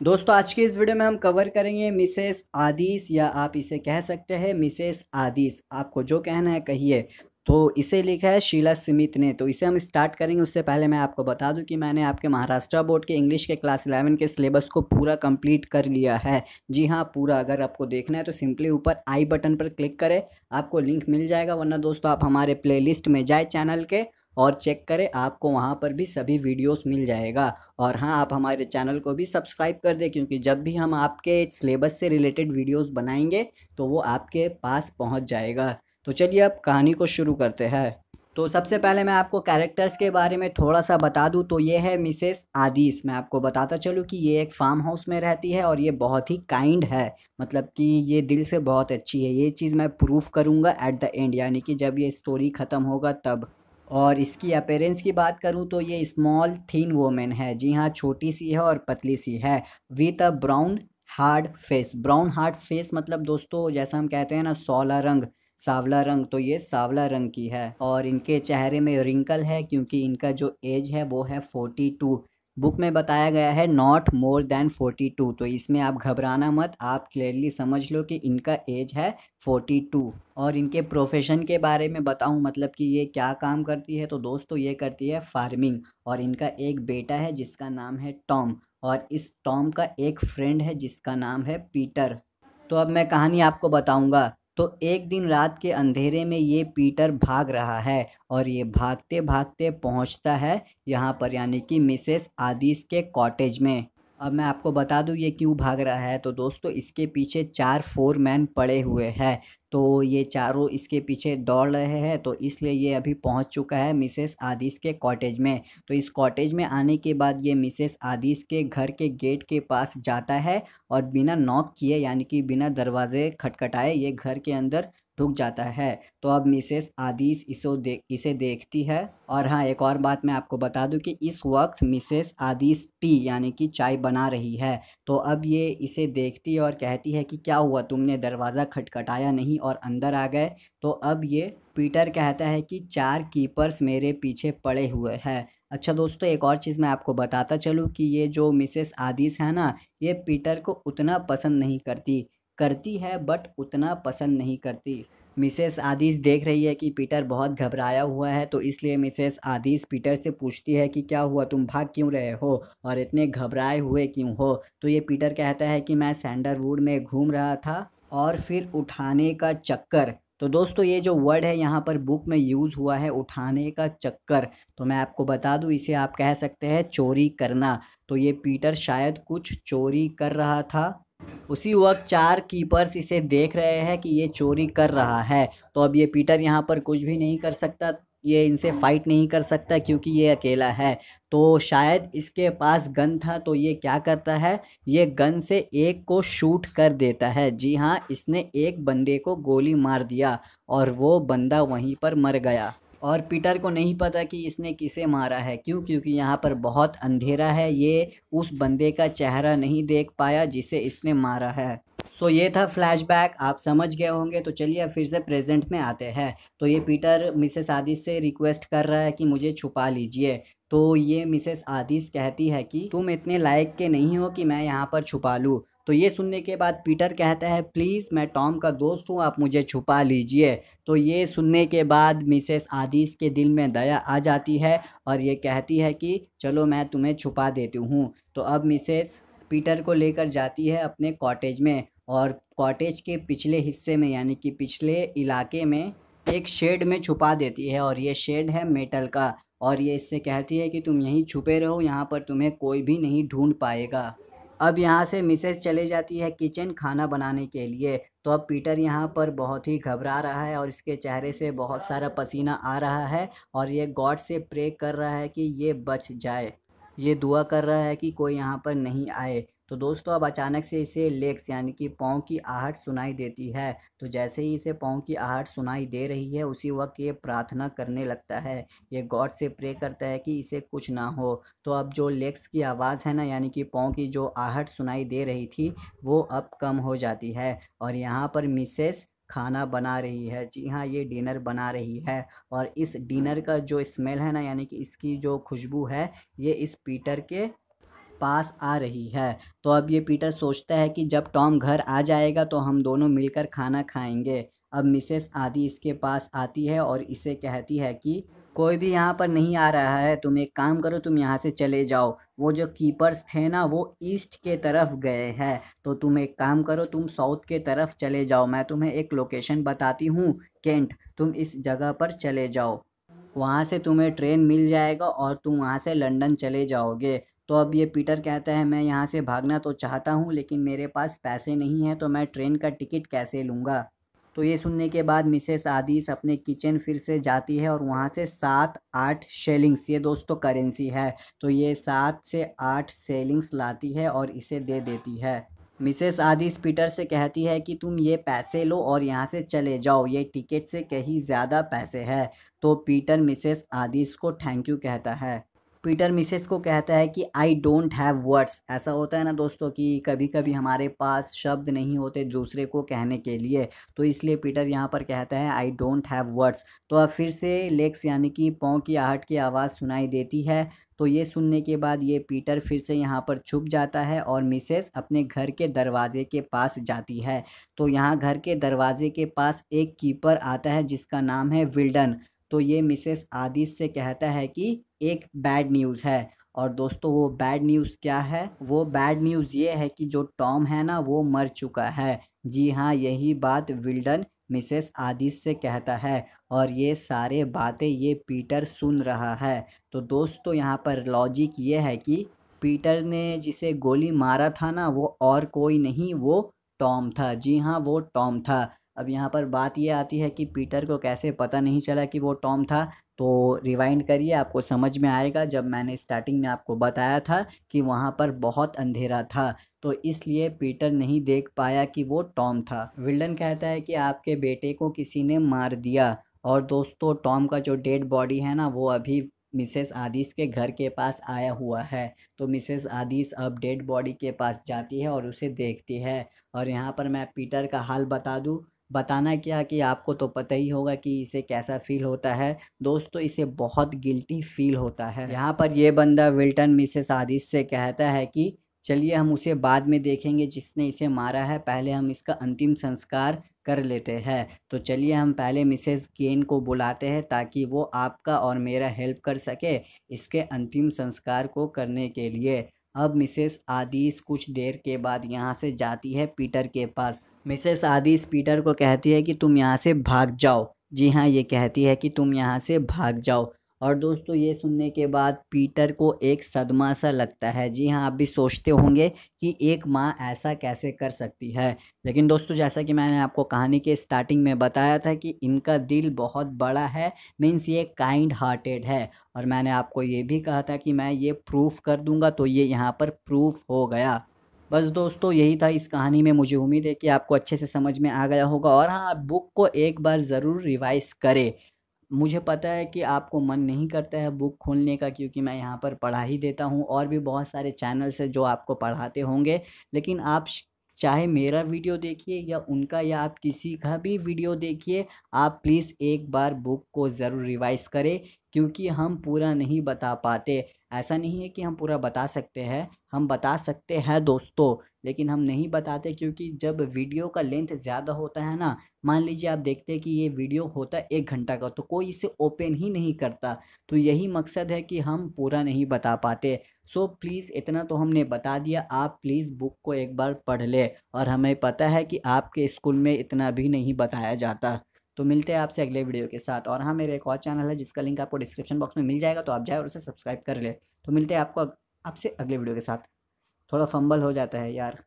दोस्तों, आज की इस वीडियो में हम कवर करेंगे मिसेस आदिस या आप इसे कह सकते हैं मिसेस आदिस। आपको जो कहना है कहिए। तो इसे लिखा है शीला स्मिथ ने। तो इसे हम स्टार्ट करेंगे। उससे पहले मैं आपको बता दूँ कि मैंने आपके महाराष्ट्र बोर्ड के इंग्लिश के क्लास इलेवन के सिलेबस को पूरा कंप्लीट कर लिया है। जी हाँ पूरा। अगर आपको देखना है तो सिंपली ऊपर आई बटन पर क्लिक करें। आपको लिंक मिल जाएगा। वरना दोस्तों, आप हमारे प्ले में जाए चैनल के। और चेक करें, आपको वहाँ पर भी सभी वीडियोस मिल जाएगा। और हाँ आप हमारे चैनल को भी सब्सक्राइब कर दें, क्योंकि जब भी हम आपके सिलेबस से रिलेटेड वीडियोस बनाएँगे तो वो आपके पास पहुँच जाएगा। तो चलिए अब कहानी को शुरू करते हैं। तो सबसे पहले मैं आपको कैरेक्टर्स के बारे में थोड़ा सा बता दूँ तो ये है मिसेस आदिस मैं आपको बताता चलूँ कि ये एक फार्म हाउस में रहती है और ये बहुत ही काइंड है। मतलब कि ये दिल से बहुत अच्छी है। ये चीज़ मैं प्रूफ करूँगा एट द एंड, यानी कि जब ये स्टोरी ख़त्म होगा तब। और इसकी अपेरेंस की बात करूँ तो ये स्मॉल थीन वोमेन है। जी हाँ छोटी सी है और पतली सी है। With a brown hard face brown hard face मतलब दोस्तों, जैसा हम कहते हैं ना, सौला रंग, सावला रंग तो ये सावला रंग की है। और इनके चेहरे में रिंकल है, क्योंकि इनका जो एज है वो है फोर्टी टू बुक में बताया गया है, not more than forty two तो इसमें आप घबराना मत, आप क्लियरली समझ लो कि इनका एज है फोर्टी टू। और इनके प्रोफेशन के बारे में बताऊँ मतलब कि ये क्या काम करती है तो दोस्तों ये करती है फ़ार्मिंग। और इनका एक बेटा है, जिसका नाम है टॉम। और इस टॉम का एक फ्रेंड है, जिसका नाम है पीटर। तो अब मैं कहानी आपको बताऊँगा। तो एक दिन रात के अंधेरे में ये पीटर भाग रहा है और ये भागते भागते पहुँचता है यहाँ पर यानी कि मिसेस आदिश के कॉटेज में। अब मैं आपको बता दूँ, ये क्यों भाग रहा है? तो दोस्तों, इसके पीछे चार फोर मैन पड़े हुए हैं। तो ये चारों इसके पीछे दौड़ रहे हैं तो इसलिए ये अभी पहुँच चुका है मिसेस आदिश के कॉटेज में। तो इस कॉटेज में आने के बाद ये मिसेस आदिश के घर के गेट के पास जाता है और बिना नॉक किए, यानी कि बिना दरवाजे खटखटाए, ये घर के अंदर रुक जाता है। तो अब मिसेस आदिस इसो देख इसे देखती है। और हाँ एक और बात मैं आपको बता दूँ कि इस वक्त मिसेस आदिस टी, यानी कि चाय बना रही है। तो अब ये इसे देखती और कहती है कि क्या हुआ, तुमने दरवाज़ा खटखटाया नहीं और अंदर आ गए? तो अब ये पीटर कहता है कि चार कीपर्स मेरे पीछे पड़े हुए हैं। अच्छा दोस्तों, एक और चीज़ मैं आपको बताता चलूँ कि ये जो मिसेस आदिस है ना, ये पीटर को उतना पसंद नहीं करती। करती है बट उतना पसंद नहीं करती। मिसेस आदिश देख रही है कि पीटर बहुत घबराया हुआ है तो इसलिए मिसेस आदिश पीटर से पूछती है कि क्या हुआ, तुम भाग क्यों रहे हो और इतने घबराए हुए क्यों हो? तो ये पीटर कहता है कि मैं सैंडलवुड में घूम रहा था और फिर उठाने का चक्कर। तो दोस्तों, ये जो वर्ड है, यहाँ पर बुक में यूज़ हुआ है, उठाने का चक्कर। तो मैं आपको बता दूँ, इसे आप कह सकते हैं चोरी करना। तो ये पीटर शायद कुछ चोरी कर रहा था। उसी वक्त चार कीपर्स इसे देख रहे हैं कि ये चोरी कर रहा है। तो अब ये पीटर यहाँ पर कुछ भी नहीं कर सकता, ये इनसे फाइट नहीं कर सकता क्योंकि ये अकेला है। तो शायद इसके पास गन था तो ये क्या करता है? ये गन से एक को शूट कर देता है। जी हाँ इसने एक बंदे को गोली मार दिया और वो बंदा वहीं पर मर गया। और पीटर को नहीं पता कि इसने किसे मारा है। क्यों? क्योंकि यहाँ पर बहुत अंधेरा है। ये उस बंदे का चेहरा नहीं देख पाया जिसे इसने मारा है। सो ये था फ्लैशबैक आप समझ गए होंगे। तो चलिए फिर से प्रेजेंट में आते हैं। तो ये पीटर मिसेस आदिश से रिक्वेस्ट कर रहा है कि मुझे छुपा लीजिए। तो ये मिसेस आदिश कहती है कि तुम इतने लायक के नहीं हो कि मैं यहाँ पर छुपा लूँ। तो ये सुनने के बाद पीटर कहता है, प्लीज़, मैं टॉम का दोस्त हूँ, आप मुझे छुपा लीजिए। तो ये सुनने के बाद मिसेस आदिश के दिल में दया आ जाती है और ये कहती है कि, चलो, मैं तुम्हें छुपा देती हूँ। तो अब मिसेस पीटर को लेकर जाती है अपने कॉटेज में और कॉटेज के पिछले हिस्से में, यानी कि पिछले इलाके में एक शेड में छुपा देती है और ये शेड है मेटल का और ये इससे कहती है कि, तुम यहीं छुपे रहो, यहाँ पर तुम्हें कोई भी नहीं ढूंढ पाएगा। अब यहाँ से मिसेस चले जाती है किचन खाना बनाने के लिए। तो अब पीटर यहाँ पर बहुत ही घबरा रहा है और इसके चेहरे से बहुत सारा पसीना आ रहा है और ये गॉड से प्रे कर रहा है कि ये बच जाए। ये दुआ कर रहा है कि कोई यहाँ पर नहीं आए। तो दोस्तों, अब अचानक से इसे लेग्स यानी कि पाँव की आहट सुनाई देती है। तो जैसे ही इसे पाँव की आहट सुनाई दे रही है, उसी वक्त ये प्रार्थना करने लगता है। ये गॉड से प्रे करता है कि इसे कुछ ना हो। तो अब जो लेग्स की आवाज़ है ना, यानी कि पाँव की जो आहट सुनाई दे रही थी, वो अब कम हो जाती है और यहाँ पर मिसेस खाना बना रही है। जी हाँ ये डिनर बना रही है और इस डिनर का जो स्मेल है ना, यानी कि इसकी जो खुशबू है, ये इस पीटर के पास आ रही है। तो अब ये पीटर सोचता है कि जब टॉम घर आ जाएगा तो हम दोनों मिलकर खाना खाएँगे। अब मिसेस आदि इसके पास आती है और इसे कहती है कि, कोई भी यहाँ पर नहीं आ रहा है, तुम एक काम करो, तुम यहाँ से चले जाओ। वो जो कीपर्स थे ना, वो ईस्ट के तरफ़ गए हैं। तो तुम एक काम करो, तुम साउथ के तरफ़ चले जाओ। मैं तुम्हें एक लोकेशन बताती हूँ, केंट। तुम इस जगह पर चले जाओ। वहाँ से तुम्हें ट्रेन मिल जाएगा और तुम वहाँ से लंदन चले जाओगे। तो अब ये पीटर कहता है, मैं यहाँ से भागना तो चाहता हूँ, लेकिन मेरे पास पैसे नहीं हैं तो मैं ट्रेन का टिकट कैसे लूँगा? तो ये सुनने के बाद मिसेस आदिस अपने किचन फिर से जाती है और वहाँ से सात आठ शेलिंग्स, ये दोस्तों करेंसी है तो ये सात से आठ सेलिंग्स लाती है और इसे दे देती है। मिसेस आदिस पीटर से कहती है कि, तुम ये पैसे लो और यहाँ से चले जाओ, ये टिकट से कहीं ज़्यादा पैसे है। तो पीटर मिसेस आदिस को थैंक यू कहता है। पीटर मिसेस को कहता है कि आई डोंट हैव वर्ड्स ऐसा होता है ना दोस्तों कि कभी कभी हमारे पास शब्द नहीं होते दूसरे को कहने के लिए तो इसलिए पीटर यहाँ पर कहता है आई डोंट हैव वर्ड्स तो अब फिर से लेक्स यानी कि पाँव की आहट की आवाज़ सुनाई देती है तो ये सुनने के बाद ये पीटर फिर से यहाँ पर छुप जाता है और मिसेस अपने घर के दरवाजे के पास जाती है। तो यहाँ घर के दरवाजे के पास एक कीपर आता है जिसका नाम है विल्डन तो ये मिसेस आदिश से कहता है कि एक बैड न्यूज़ है। और दोस्तों, वो बैड न्यूज़ क्या है? वो बैड न्यूज़ ये है कि जो टॉम है ना, वो मर चुका है। जी हाँ यही बात विल्डन मिसेस आदिश से कहता है। और ये सारे बातें ये पीटर सुन रहा है। तो दोस्तों, यहाँ पर लॉजिक ये है कि पीटर ने जिसे गोली मारा था ना, वो और कोई नहीं, वो टॉम था। जी हाँ वो टॉम था। अब यहाँ पर बात ये आती है कि पीटर को कैसे पता नहीं चला कि वो टॉम था तो रिवाइंड करिए, आपको समझ में आएगा, जब मैंने स्टार्टिंग में आपको बताया था कि वहाँ पर बहुत अंधेरा था तो इसलिए पीटर नहीं देख पाया कि वो टॉम था। विल्डन कहता है कि आपके बेटे को किसी ने मार दिया, और दोस्तों, टॉम का जो डेड बॉडी है ना, वो अभी मिसेस आदिस के घर के पास आया हुआ है तो मिसेस आदिस अब डेड बॉडी के पास जाती है और उसे देखती है। और यहाँ पर मैं पीटर का हाल बता दूँ बताना क्या कि आपको तो पता ही होगा कि इसे कैसा फ़ील होता है। दोस्तों इसे बहुत गिल्टी फील होता है। यहाँ पर यह बंदा विल्टन मिसेस आदिश से कहता है कि चलिए हम उसे बाद में देखेंगे जिसने इसे मारा है। पहले हम इसका अंतिम संस्कार कर लेते हैं। तो चलिए हम पहले मिसेस गेन को बुलाते हैं ताकि वो आपका और मेरा हेल्प कर सके इसके अंतिम संस्कार को करने के लिए। अब मिसेस आदिस कुछ देर के बाद यहाँ से जाती है पीटर के पास। मिसेस आदिस पीटर को कहती है कि तुम यहाँ से भाग जाओ। जी हाँ ये कहती है कि तुम यहाँ से भाग जाओ। और दोस्तों, ये सुनने के बाद पीटर को एक सदमा सा लगता है। जी हाँ आप भी सोचते होंगे कि एक माँ ऐसा कैसे कर सकती है। लेकिन दोस्तों, जैसा कि मैंने आपको कहानी के स्टार्टिंग में बताया था कि इनका दिल बहुत बड़ा है मीन्स ये काइंड हार्टेड है। और मैंने आपको ये भी कहा था कि मैं ये प्रूफ कर दूँगा तो ये यहाँ पर प्रूफ हो गया। बस दोस्तों, यही था इस कहानी में। मुझे उम्मीद है कि आपको अच्छे से समझ में आ गया होगा। और हाँ बुक को एक बार ज़रूर रिवाइज़ करें। मुझे पता है कि आपको मन नहीं करता है बुक खोलने का क्योंकि मैं यहाँ पर पढ़ा ही देता हूँ और भी बहुत सारे चैनल्स हैं जो आपको पढ़ाते होंगे। लेकिन आप चाहे मेरा वीडियो देखिए या उनका या आप किसी का भी वीडियो देखिए, आप प्लीज़ एक बार बुक को ज़रूर रिवाइज़ करें क्योंकि हम पूरा नहीं बता पाते। ऐसा नहीं है कि हम पूरा बता सकते हैं हम बता सकते हैं दोस्तों लेकिन हम नहीं बताते क्योंकि जब वीडियो का लेंथ ज़्यादा होता है ना मान लीजिए आप देखते हैं कि ये वीडियो होता है एक घंटा का तो कोई इसे ओपन ही नहीं करता। तो यही मकसद है कि हम पूरा नहीं बता पाते। सो so, प्लीज़ इतना तो हमने बता दिया आप प्लीज़ बुक को एक बार पढ़ ले और हमें पता है कि आपके स्कूल में इतना भी नहीं बताया जाता। तो मिलते हैं आपसे अगले वीडियो के साथ। और हाँ मेरे एक और चैनल है, जिसका लिंक आपको डिस्क्रिप्शन बॉक्स में मिल जाएगा तो आप जाए और उसे सब्सक्राइब कर ले। तो मिलते हैं आपको आपसे अगले वीडियो के साथ। थोड़ा फंबल हो जाता है यार।